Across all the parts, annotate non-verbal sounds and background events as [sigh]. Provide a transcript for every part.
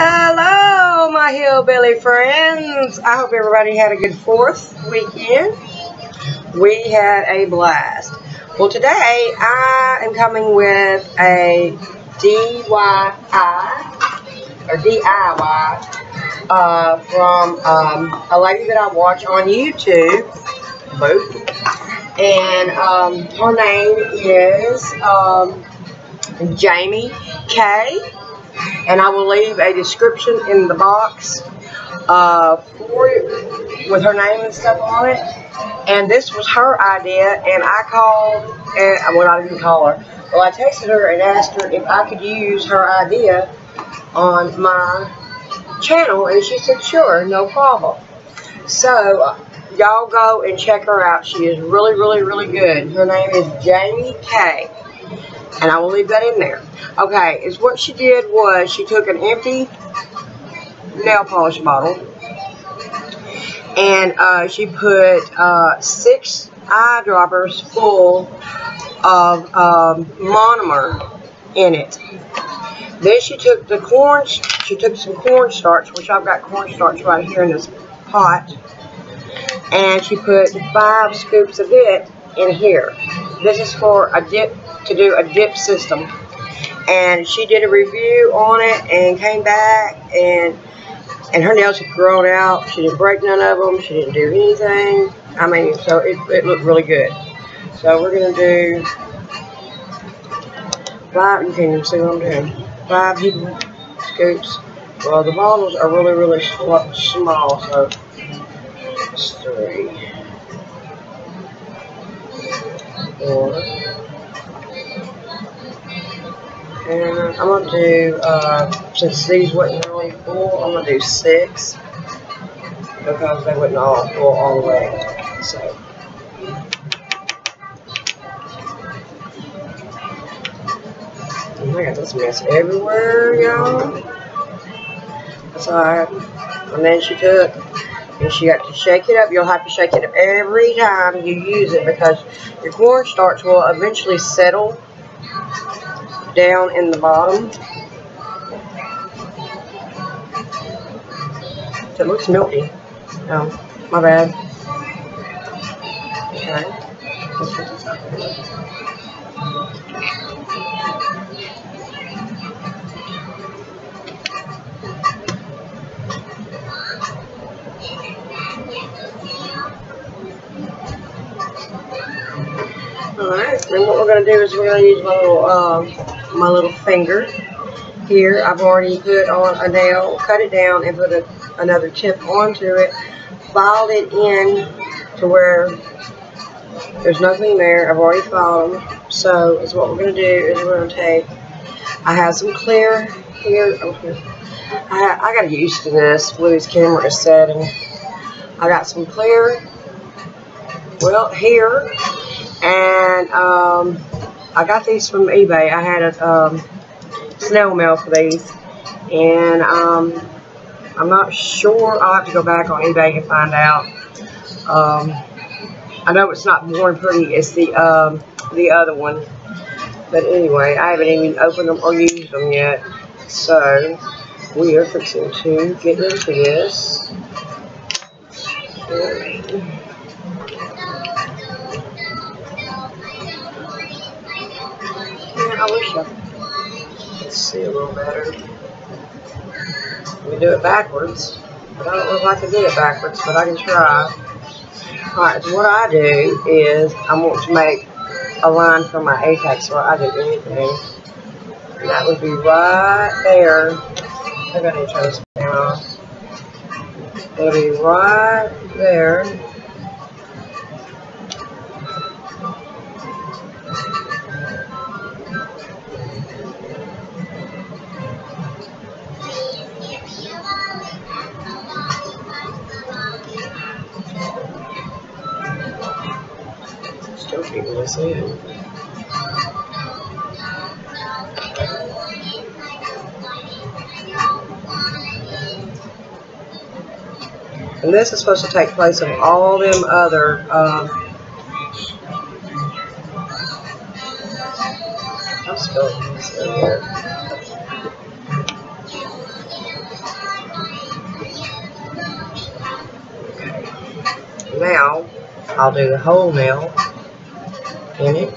Hello, my hillbilly friends. I hope everybody had a good 4th weekend. We had a blast. Well, today I am coming with a DIY or DIY uh, from um, a lady that I watch on YouTube. Boop. And um, her name is um, Jamie K and I will leave a description in the box uh, for it with her name and stuff on it. And this was her idea, and I called, and well, I didn't call her. Well, I texted her and asked her if I could use her idea on my channel, and she said, sure, no problem. So, y'all go and check her out. She is really, really, really good. Her name is Jamie-Kay. And I will leave that in there. Okay, is what she did was she took an empty nail polish bottle and uh, she put uh, six eyedroppers full of um, monomer in it. Then she took the corn, she took some cornstarch, which I've got cornstarch right here in this pot, and she put five scoops of it in here. This is for a dip to do a dip system. And she did a review on it and came back and and her nails had grown out. She didn't break none of them. She didn't do anything. I mean, so it, it looked really good. So we're going to do five, you can't even see what I'm doing, five heaping scoops. Well, the bottles are really, really small, so it's three, four, and I'm going to do, uh, since these wasn't really full, I'm going to do six. Because they wouldn't all full all the way. So. I got this mess everywhere, y'all. That's alright. And then she took, and she got to shake it up. You'll have to shake it up every time you use it because your cornstarch will eventually settle down in the bottom. It looks milky. Oh, my bad. Alright, then what we're going to do is we're going to use my little um, my little finger here. I've already put on a nail, cut it down, and put a, another tip onto it. Filed it in to where there's nothing there. I've already filed them. So is what we're going to do is we're going to take, I have some clear here. I, I got to get used to this. Blue's camera is setting. I got some clear, well, here, and um, I got these from eBay. I had a um, snail mail for these. And um, I'm not sure. I'll have to go back on eBay and find out. Um, I know it's not Born Pretty. It's the, um, the other one. But anyway, I haven't even opened them or used them yet. So, we are fixing to get into this. I could see a little better. We do it backwards. I don't know if I can do it backwards, but I can try. Alright, so what I do is I want to make a line for my apex where I do anything. And that would be right there. I gotta turn this. It'll be right there. I say it. And this is supposed to take place in all them other um, I'm this in here. now I'll do the whole nail it.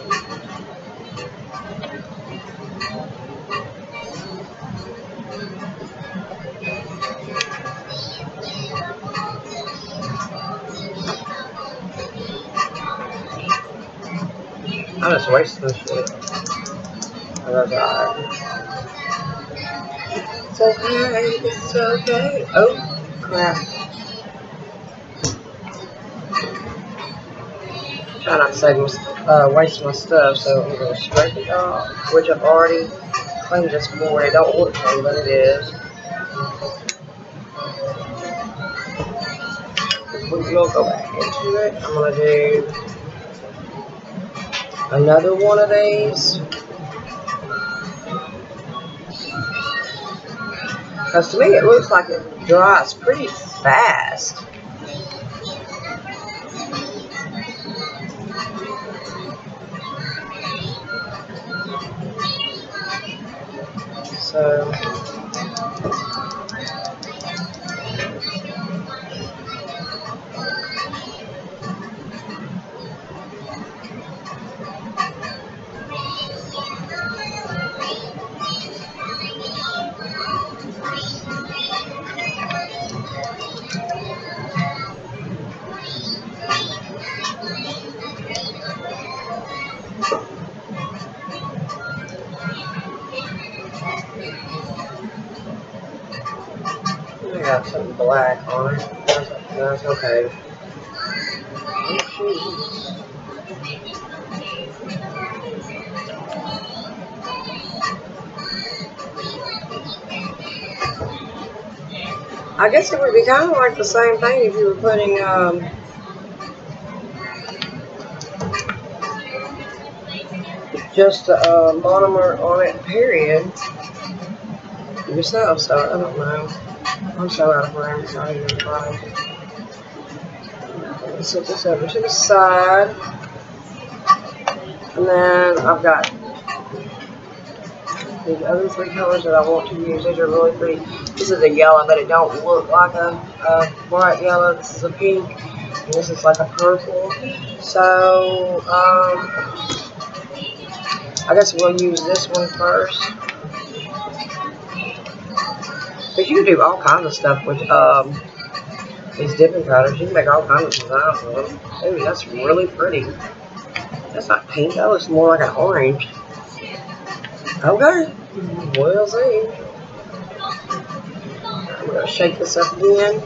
I'm just wasting this shit. Alright. It's okay, it's okay. Oh, crap. Try not to save uh, waste my stuff, so I'm going to scrape it off, which I've already cleaned this morning. It don't look clean, but it is. We will go back into it. I'm going to do another one of these. Because to me it looks like it dries pretty fast. So That's, that's okay. I guess it would be kind of like the same thing if you were putting um, just a uh, monomer on it, period, yourself. So I don't know. I'm so out of frame, it's not even funny. Let's set this over to the side. And then I've got these other three colors that I want to use. These are really pretty. This is a yellow, but it don't look like a, a bright yellow. This is a pink, and this is like a purple. So, um, I guess we'll use this one first. You can do all kinds of stuff with um, these dipping powders. You can make all kinds of designs with them. Ooh, that's really pretty. That's not pink though, it's more like an orange. Okay, we'll see. I'm gonna shake this up again.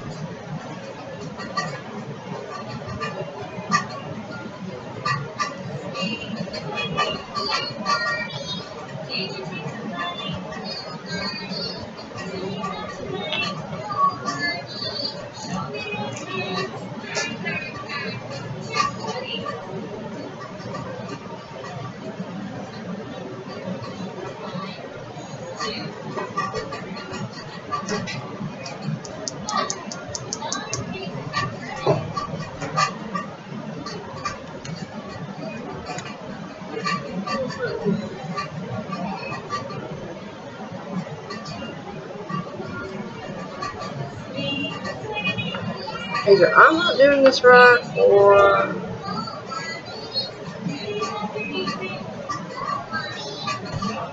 Either I'm not doing this right, or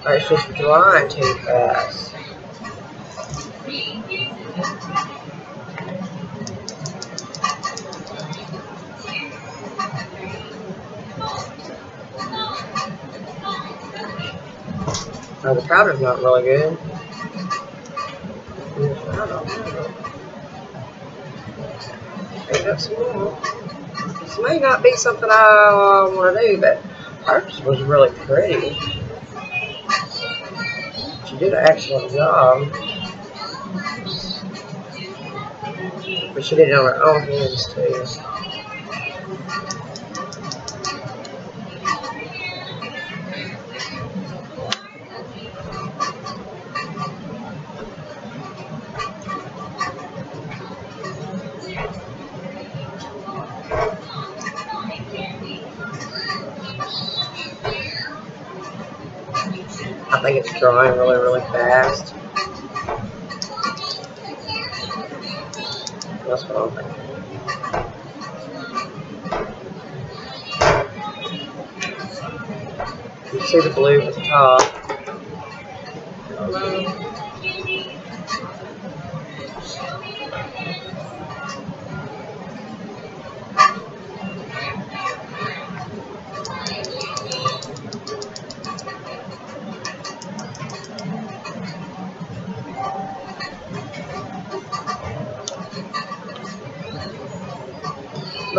it's just drying too fast. Now the powder's not really good. More. This may not be something I uh, want to do, but hers was really pretty. She did an excellent job. But she did it on her own hands too. I think it's drying really, really fast. That's what I'm thinking. You see the blue at the top.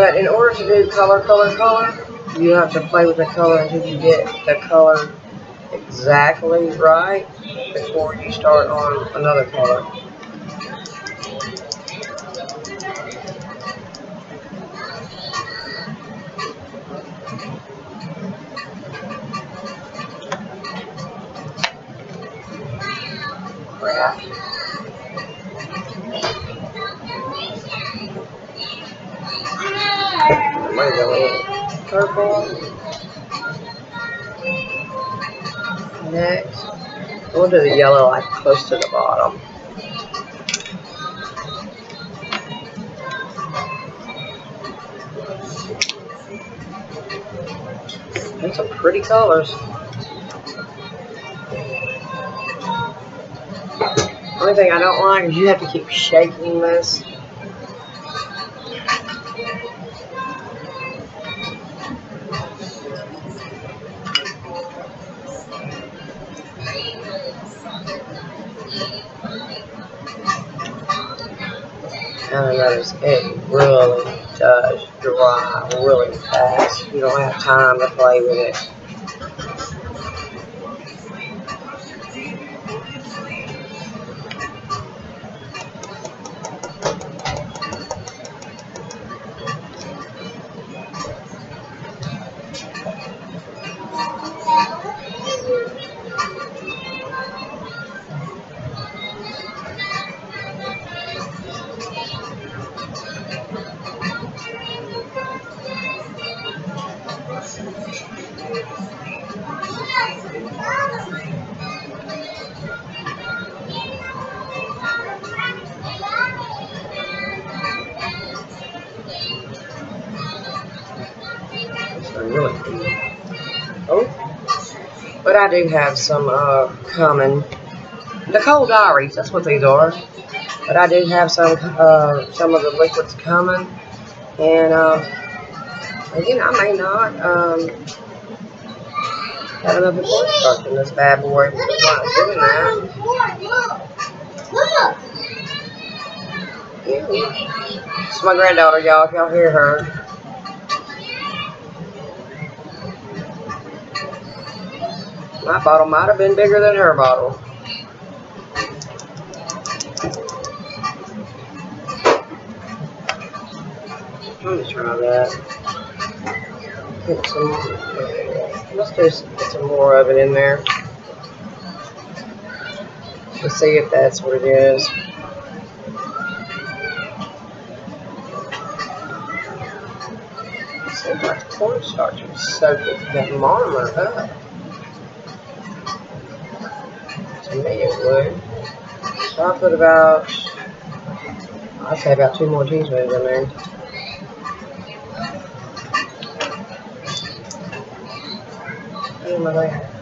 But in order to do color, color, color, you have to play with the color until you get the color exactly right before you start on another color. Purple. Next, we'll do the yellow like close to the bottom. That's some pretty colors. Only thing I don't like is you have to keep shaking this. Kind of notice it really does dry really fast. You don't have time to play with it. I do have some uh, coming. Nicole Diaries, that's what these are. But I do have some uh, some of the liquids coming. And uh, again, I may not um, have enough cornstarch in this bad boy. Not doing that. It's my granddaughter, y'all, if y'all hear her. My bottle might have been bigger than her bottle. Let me try that. Put some, let's just put some more of it in there. Let's see if that's what it is. Seems like cornstarch is soaking that monomer up. To it would. So I'll put about, I'd say about two more teaspoons in there. In my there.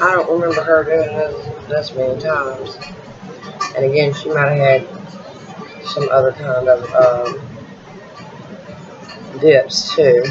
I don't remember her doing this this many times. And again, she might have had some other kind of um, dips too.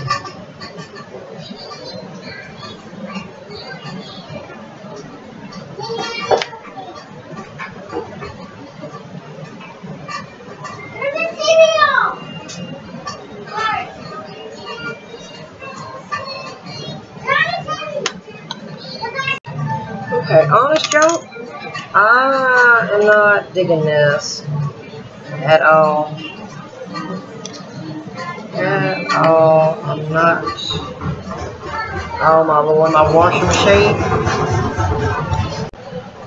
Not digging this at all. At all. I'm not. Oh my lord, my washing machine.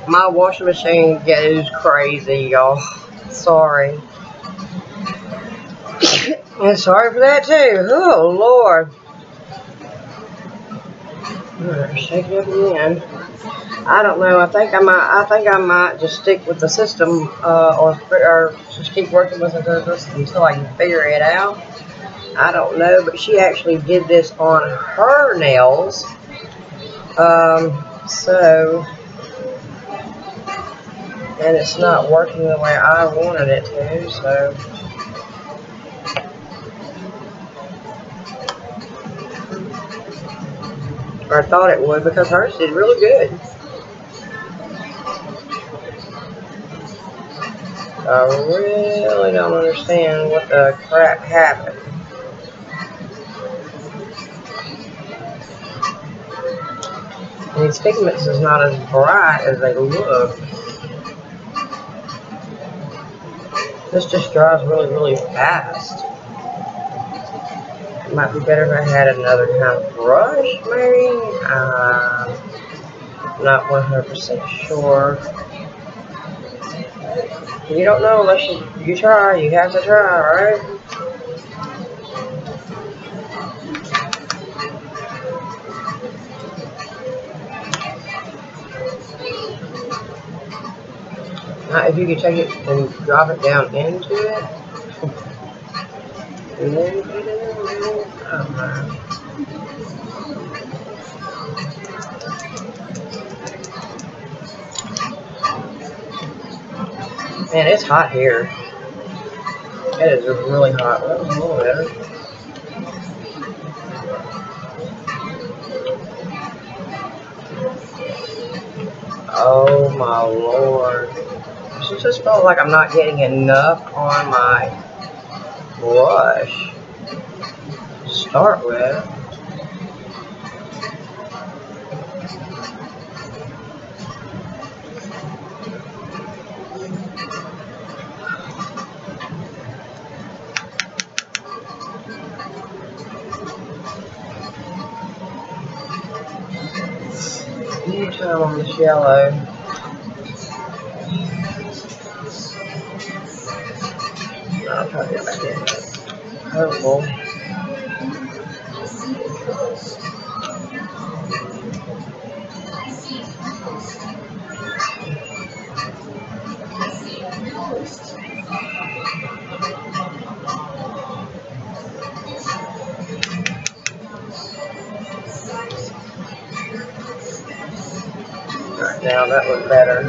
My washing machine goes crazy, y'all. Sorry. [coughs] And sorry for that too. Oh Lord. Shake it up again. I don't know. I think I might. I think I might just stick with the system, uh, or or just keep working with the it until I can figure it out. I don't know, but she actually did this on her nails. Um, so, and it's not working the way I wanted it to. So. I thought it would because hers did really good. I really don't understand what the crap happened. And these pigments is not as bright as they look. This just dries really, really fast. It might be better if I had another kind of brush, maybe? Uh, not 100% sure. You don't know unless you, you try. You have to try, right? Now, if you could take it and drop it down into it, [laughs] it oh, Man, it's hot here. It is really hot. Was a little better. Oh my lord. I just felt like I'm not getting enough on my blush start with. Time on this yellow. I'll to get back in. Purple. That was better.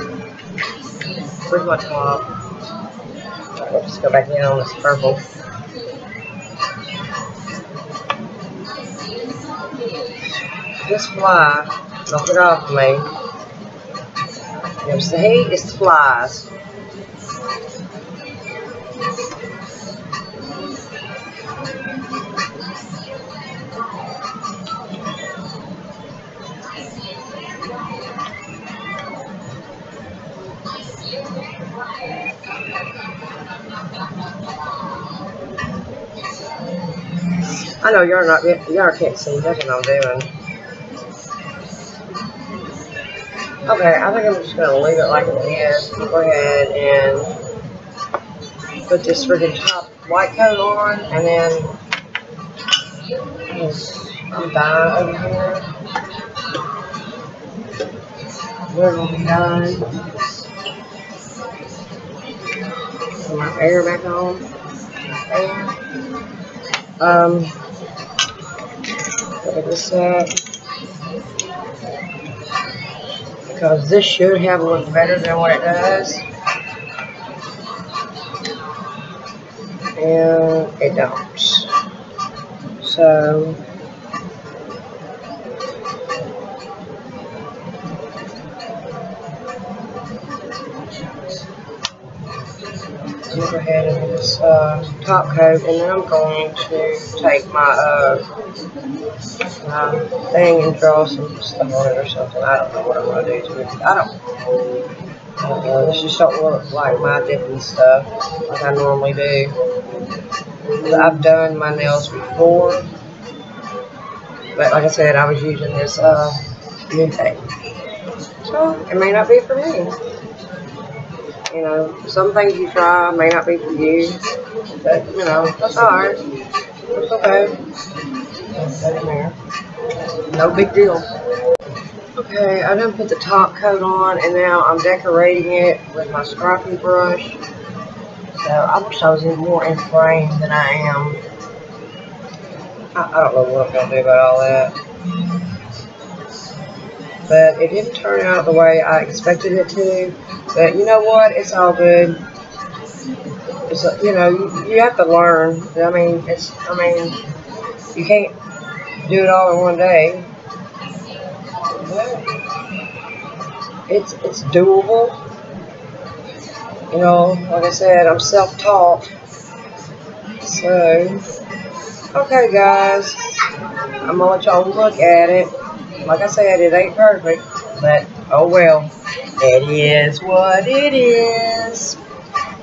Where's my top? let's go back in on this purple. This fly, knock it off me. There's the heat, it's the flies. I know you're not, y'all can't see nothing I'm doing. Okay, I think I'm just to leave it like it is. Go ahead and put this freaking top white coat on, and then I'm done over here. We're to be done. Put my air back on. Um, at this up. Because this should have looked better than what it does. And it don't. So, go ahead and this uh, top coat, and then I'm going to take my, uh, my thing and draw some stuff on it or something. I don't know what I'm going to do to it. I don't, I don't know. This just don't look like my dipping stuff like I normally do. I've done my nails before, but like I said, I was using this uh, new thing. So, it may not be for me. You know, some things you try may not be for you, but, you know, that's alright. It's okay. No big deal. Okay, I done put the top coat on and now I'm decorating it with my scrappy brush. So I wish I was in more in frame than I am. I, I don't know what I'm going to do about all that. But it didn't turn out the way I expected it to. But you know what? It's all good. It's, you know, you, you have to learn. I mean, it's, I mean, you can't do it all in one day. It's, it's doable. You know, like I said, I'm self-taught. So, okay guys, I'm gonna let y'all look at it. Like I said, it ain't perfect, but oh well. It is what it is.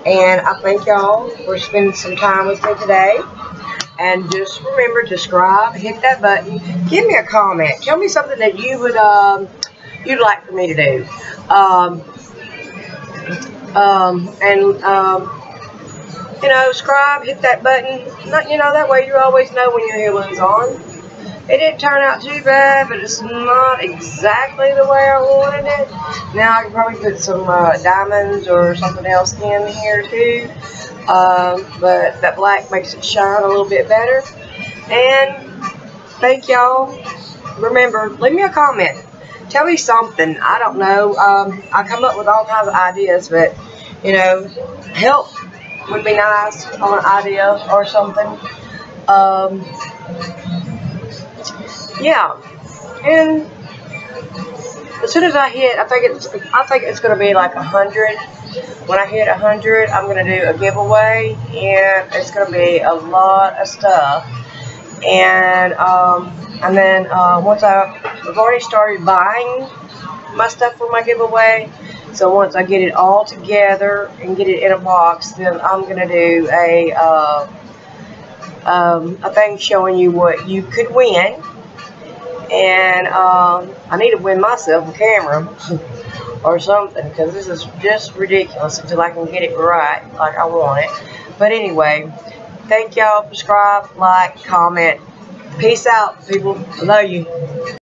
And I thank y'all for spending some time with me today. And just remember to subscribe, hit that button, give me a comment. Tell me something that you would um, you'd like for me to do. Um, um, and um, you know, subscribe, hit that button. Not, you know, that way you always know when your healing's on. It didn't turn out too bad, but it's not exactly the way I wanted it. Now I can probably put some uh, diamonds or something else in here too. Um, but that black makes it shine a little bit better. And thank y'all. Remember, leave me a comment. Tell me something. I don't know. Um, I come up with all kinds of ideas, but, you know, help would be nice on an idea or something. Um, yeah, and as soon as I hit, I think it's, I think it's going to be like a hundred. When I hit a hundred, I'm going to do a giveaway, and it's going to be a lot of stuff. And um, and then uh, once I, I've already started buying my stuff for my giveaway. So once I get it all together and get it in a box, then I'm going to do a, uh, um, a thing showing you what you could win. And um, I need to win myself a camera [laughs] or something because this is just ridiculous until I can get it right like I want it. But anyway, thank y'all. Subscribe, like, comment. Peace out, people. I love you.